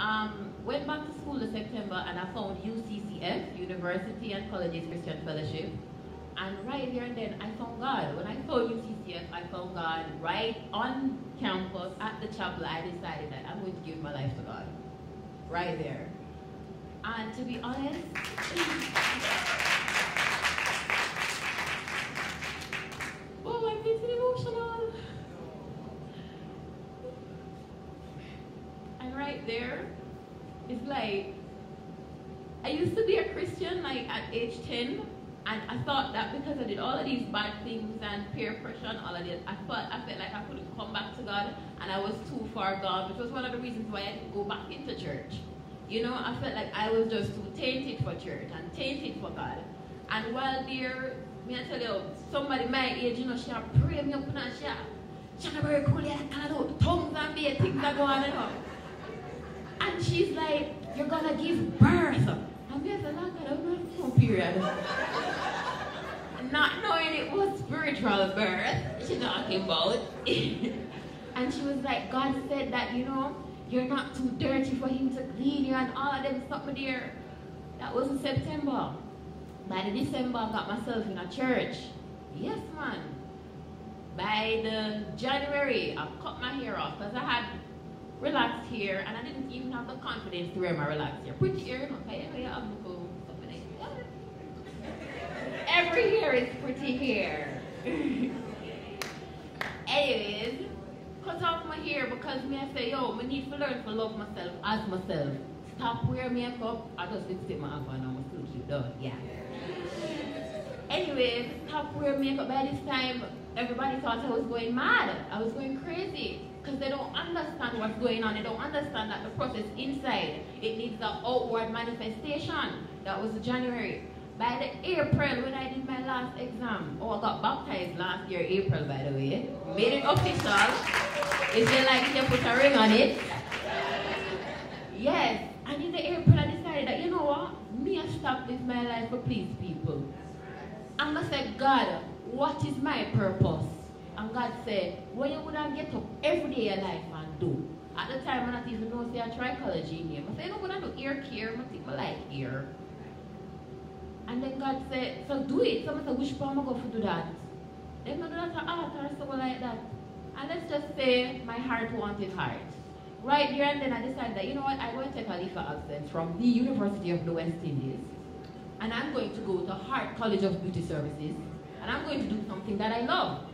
Um, went back to school in September and I found UCCF, University and Colleges Christian Fellowship. And right there and then, I found God. When I found UCCF, I found God right on campus at the chapel. I decided that I'm going to give my life to God. Right there. And to be honest, right there, it's like, I used to be a Christian like at age 10, and I thought that because I did all of these bad things and peer pressure and all of this, I felt, I felt like I couldn't come back to God and I was too far gone, which was one of the reasons why I didn't go back into church. You know, I felt like I was just too tainted for church and tainted for God. And while there, me I tell you, somebody my age, you know, she pray me up and she she very cool, yeah, kind of tongues and be things that go on she's like, you're gonna give birth. And me I don't know, no period. Not knowing it was spiritual birth, she's talking about. and she was like, God said that, you know, you're not too dirty for him to clean you and all of them something there. That was in September. By the December, I got myself in a church. Yes, man. By the January, I cut my hair off because I had relaxed hair and I didn't even have the confidence to wear my relaxed hair. Pretty hair? Okay, have Every hair is pretty hair. Anyways, cut off my hair because me I say, yo, me need to learn to love myself as myself. Stop wearing makeup. I just lipstick my off and I'm still keep done. Yeah. Anyways, stop wearing makeup. By this time, everybody thought I was going mad. I was going crazy. Because they don't understand what's going on. They don't understand that the process inside, it needs the outward manifestation. That was January. By the April, when I did my last exam, oh, I got baptized last year, April, by the way. Made it official. Is it like you put a ring on it? Yes. And in the April, I decided that, you know what? Me, I stop live my life for please people. I'm going to say, God, what is my purpose? And God said, when you would have get up every day of life and do. At the time, I not even know say I trichology name. I said, you know what I do ear care, I think I like ear. And then God said, so do it. Someone said, which part am I going to do that? Then I do that to art or something like that. And let's just say my heart wanted heart. Right there and then I decided that, you know what, I'm going to take a leave of absence from the University of the West Indies. And I'm going to go to HEART College of Beauty Services. And I'm going to do something that I love.